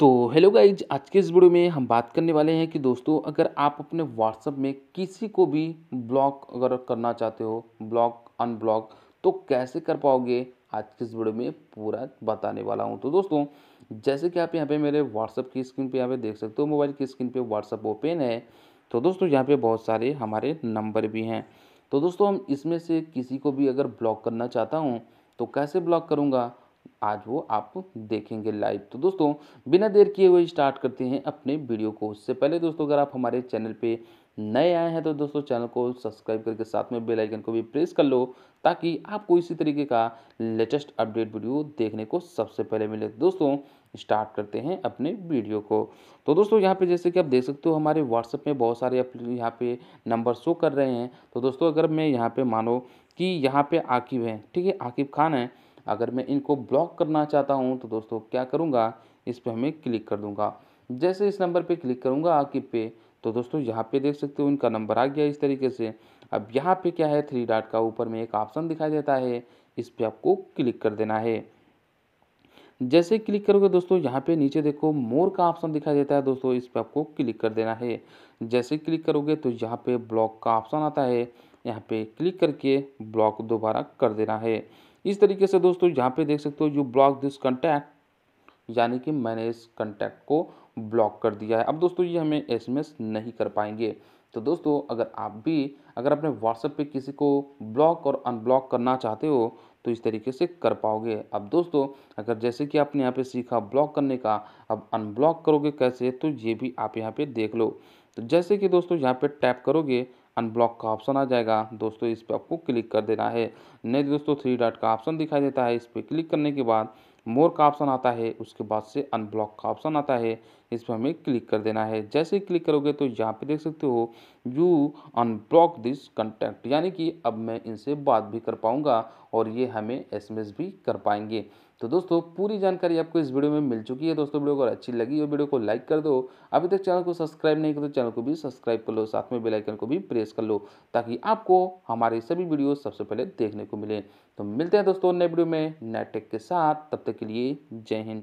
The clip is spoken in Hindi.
तो हेलो गाइज़, आज के इस वीडियो में हम बात करने वाले हैं कि दोस्तों, अगर आप अपने व्हाट्सएप में किसी को भी ब्लॉक अगर करना चाहते हो, ब्लॉक, अनब्लॉक तो कैसे कर पाओगे? आज के इस वीडियो में पूरा बताने वाला हूँ। तो दोस्तों, जैसे कि आप यहाँ पे मेरे व्हाट्सएप की स्क्रीन पे यहाँ पे देख सकते हो, मोबाइल की स्क्रीन पे व्हाट्सअप ओपन है। तो दोस्तों, यहाँ पे बहुत सारे हमारे नंबर भी हैं। तो दोस्तों, हम इसमें से किसी को भी अगर ब्लॉक करना चाहता हूँ तो कैसे ब्लॉक करूँगा? आज वो आप देखेंगे लाइव तो दोस्तों, बिना देर किए हुए स्टार्ट करते हैं अपने वीडियो को। उससे पहले दोस्तों, अगर आप हमारे चैनल पे नए आए हैं तो दोस्तों चैनल को सब्सक्राइब करके साथ में बेल आइकन को भी प्रेस कर लो, ताकि आपको इसी तरीके का लेटेस्ट अपडेट वीडियो देखने को सबसे पहले मिले। दोस्तों स्टार्ट करते हैं अपने वीडियो को। तो दोस्तों, यहाँ पे जैसे कि आप देख सकते हो, हमारे व्हाट्सएप में बहुत सारे यहाँ पे नंबर शो कर रहे हैं। तो दोस्तों, अगर मैं यहाँ पे मानो कि यहाँ पे आकिब है, ठीक है? आकिब खान है अगर मैं इनको ब्लॉक करना चाहता हूँ तो दोस्तों क्या करूँगा? इस पर हमें क्लिक कर दूँगा। जैसे इस नंबर पे क्लिक करूँगा आकिब पे तो दोस्तों यहाँ पे देख सकते हो इनका नंबर आ गया इस तरीके से। अब यहाँ पे क्या है, थ्री डॉट का ऊपर में एक ऑप्शन दिखाई देता है, इस पर आपको क्लिक कर देना है। जैसे क्लिक करोगे दोस्तों, यहाँ पे नीचे देखो मोर का ऑप्शन दिखाई देता है दोस्तों, इस पर आपको क्लिक कर देना है। जैसे क्लिक करोगे तो यहाँ पे ब्लॉक का ऑप्शन आता है, यहाँ पे क्लिक करके ब्लॉक दोबारा कर देना है। इस तरीके से दोस्तों यहाँ पे देख सकते हो यू ब्लॉक दिस कंटैक्ट यानी कि मैंने इस कंटैक्ट को ब्लॉक कर दिया है। अब दोस्तों ये हमें एसएमएस नहीं कर पाएँगे। तो दोस्तों अगर आप भी, अगर अपने व्हाट्सएप पे किसी को ब्लॉक और अनब्लॉक करना चाहते हो तो इस तरीके से कर पाओगे। अब दोस्तों अगर जैसे कि आपने यहाँ पे सीखा ब्लॉक करने का, अब अनब्लॉक करोगे कैसे तो ये भी आप यहाँ पे देख लो। तो जैसे कि दोस्तों यहाँ पे टैप करोगे अनब्लॉक का ऑप्शन आ जाएगा। दोस्तों, इस पर आपको क्लिक कर देना है। नेक्स्ट दोस्तों थ्री डॉट का ऑप्शन दिखाई देता है। इस पर क्लिक करने के बाद मोर का ऑप्शन आता है। उसके बाद से अनब्लॉक का ऑप्शन आता है। इस पर हमें क्लिक कर देना है। जैसे क्लिक करोगे तो यहाँ पे देख सकते हो यू अनब्लॉक दिस कंटैक्ट यानी कि अब मैं इनसे बात भी कर पाऊँगा और ये हमें एसएमएस भी कर पाएँगे। तो दोस्तों, पूरी जानकारी आपको इस वीडियो में मिल चुकी है। दोस्तों, वीडियो अगर अच्छी लगी हो, वीडियो को लाइक कर दो। अभी तक चैनल को सब्सक्राइब नहीं कर तो चैनल को भी सब्सक्राइब कर लो, साथ में बेल आइकन को भी प्रेस कर लो, ताकि आपको हमारे सभी वीडियो सबसे पहले देखने को मिले। तो मिलते हैं दोस्तों नए वीडियो में नेटेक के साथ। तब तक के लिए जय हिंद।